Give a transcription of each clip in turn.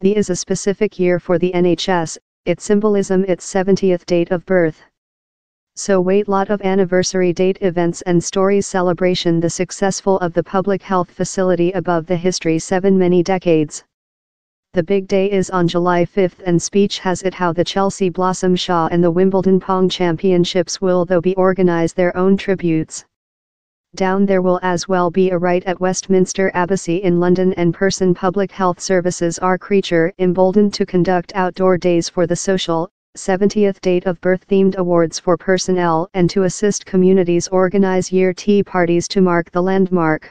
The is a specific year for the NHS, its symbolism its 70th date of birth. So wait lot of anniversary date events and stories celebration the successful of the public health facility above the history seven many decades. The big day is on July 5th and speech has it how the Chelsea Blossom Shaw and the Wimbledon Pong Championships will though be organize their own tributes. Down there will as well be a rite at Westminster Abbey in London and Person Public Health Services are creature emboldened to conduct outdoor days for the social, 70th date of birth themed awards for personnel and to assist communities organize year tea parties to mark the landmark.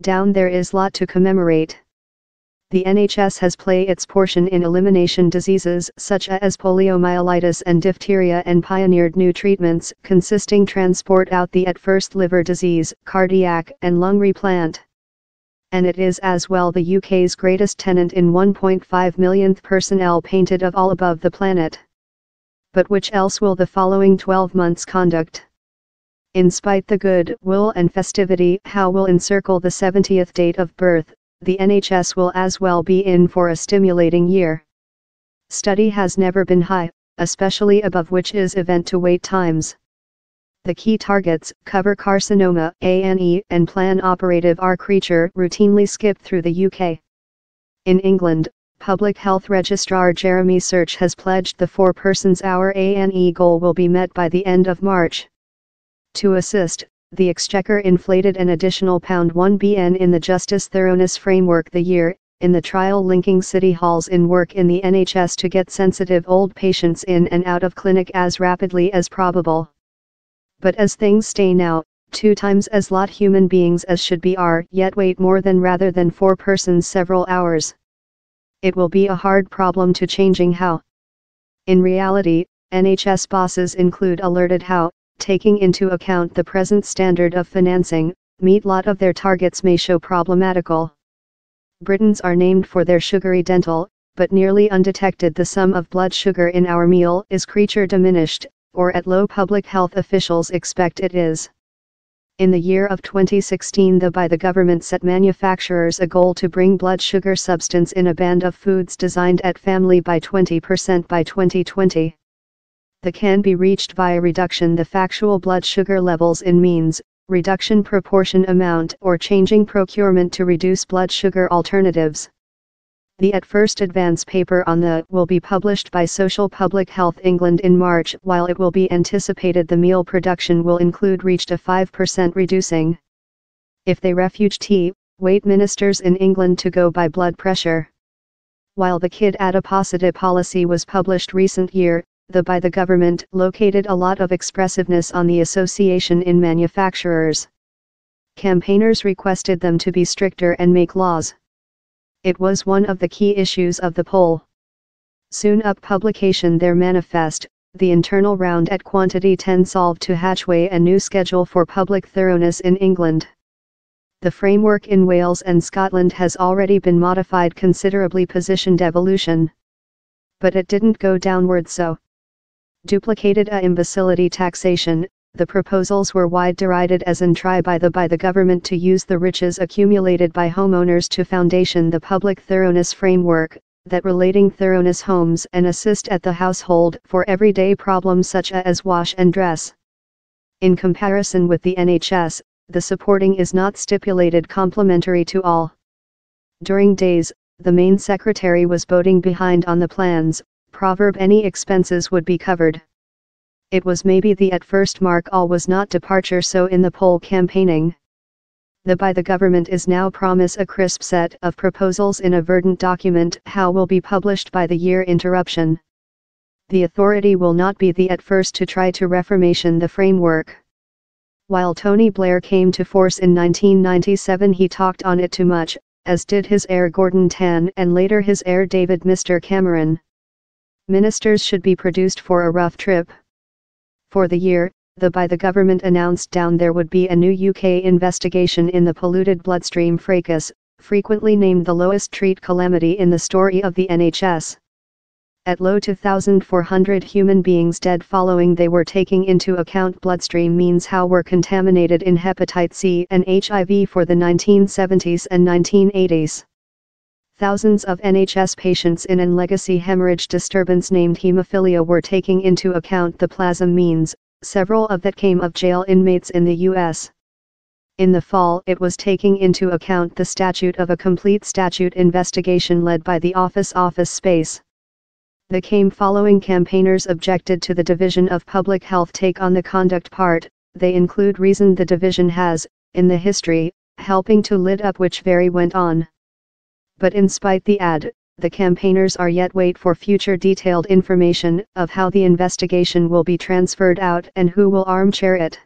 Down there is lot to commemorate. The NHS has played its portion in elimination diseases such as poliomyelitis and diphtheria and pioneered new treatments consisting transport out the at first liver disease, cardiac and lung replant and it is as well the UK's greatest tenant in 1.5 millionth personnel painted of all above the planet. But which else will the following 12 months conduct? In spite the good will and festivity how will encircle the 70th date of birth, the NHS will as well be in for a stimulating year. Study has never been high, especially above which is event to wait times. The key targets, cover carcinoma, A&E, and plan operative are creature routinely skip through the UK. In England, Public Health Registrar Jeremy Search has pledged the 4 persons hour A&E goal will be met by the end of March. To assist, the Exchequer inflated an additional pound 1 BN in the Justice Thoroughness Framework the year, in the trial linking city halls in work in the NHS to get sensitive old patients in and out of clinic as rapidly as probable but as things stay now, two times as lot human beings as should be are yet wait more than rather than four persons several hours. It will be a hard problem to changing how. In reality, NHS bosses include alerted how, taking into account the present standard of financing, meet lot of their targets may show problematical. Britons are named for their sugary dental, but nearly undetected the sum of blood sugar in our meal is creature diminished, or at low public health officials expect it is. In the year of 2016 the by the government set manufacturers a goal to bring blood sugar substance in a band of foods designed at family by 20% by 2020. The can be reached via reduction the factual blood sugar levels in means, reduction proportion amount or changing procurement to reduce blood sugar alternatives. The at first advance paper on the will be published by Social Public Health England in March while it will be anticipated the meal production will include reached a 5% reducing. If they refuge tea, weight ministers in England to go by blood pressure. While the kid adiposity policy was published recent year, the by the government located a lot of expressiveness on the association in manufacturers. Campaigners requested them to be stricter and make laws. It was one of the key issues of the poll. Soon up publication their manifest, the internal round at Quantity 10 solved to hatchway a new schedule for public thoroughness in England. The framework in Wales and Scotland has already been modified considerably positioned evolution. But it didn't go downward so. Duplicated a imbecility taxation, the proposals were wide derided as an try by the by the government to use the riches accumulated by homeowners to foundation the public thoroughness framework, that relating thoroughness homes and assist at the household for everyday problems such as wash and dress. In comparison with the NHS, the supporting is not stipulated complementary to all. During days, the main secretary was voting behind on the plans, proverb any expenses would be covered it was maybe the at first mark all was not departure so in the poll campaigning. The by the government is now promise a crisp set of proposals in a verdant document how will be published by the year interruption. The authority will not be the at first to try to reformation the framework. While Tony Blair came to force in 1997 he talked on it too much, as did his heir Gordon Tan and later his heir David Mr. Cameron. Ministers should be produced for a rough trip. For the year, the by the government announced down there would be a new UK investigation in the polluted bloodstream fracas, frequently named the lowest treat calamity in the story of the NHS. At low 2,400 human beings dead following they were taking into account bloodstream means how were contaminated in hepatitis C and HIV for the 1970s and 1980s. Thousands of NHS patients in an legacy hemorrhage disturbance named hemophilia were taking into account the plasm means, several of that came of jail inmates in the US. In the fall it was taking into account the statute of a complete statute investigation led by the Office Office Space. The came following campaigners objected to the Division of Public Health take on the conduct part, they include reason the division has, in the history, helping to lit up which very went on. But in spite the ad, the campaigners are yet wait for future detailed information of how the investigation will be transferred out and who will armchair it.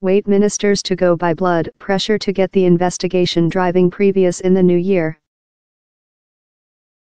Wait ministers to go by blood pressure to get the investigation driving previous in the new year.